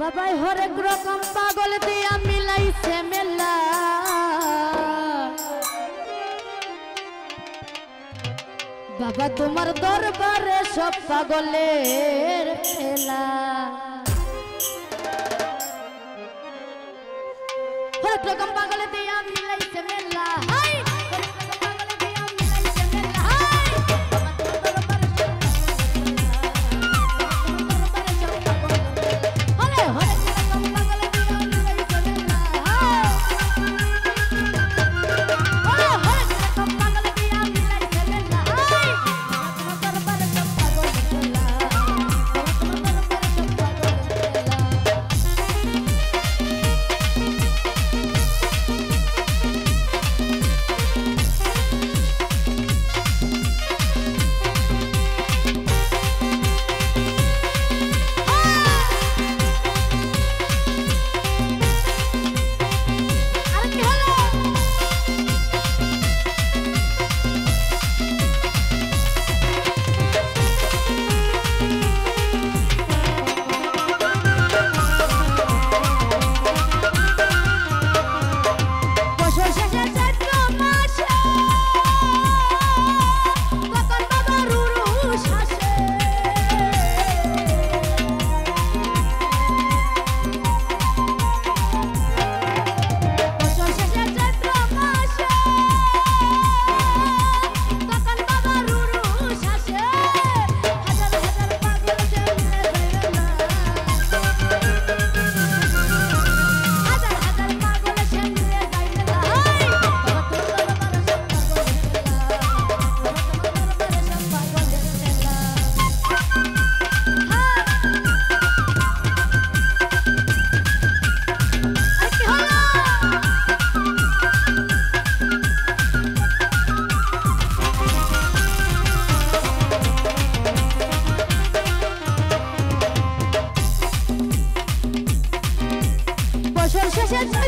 বাবাই হরেক রকম পাগল দিয়া মিলাই সে মেলা। বাবা, তোমার দরবারে সব পাগলের খেলা। হরেক রকম পাগল দিয়া মিলাই সে মেলা। হাই! Just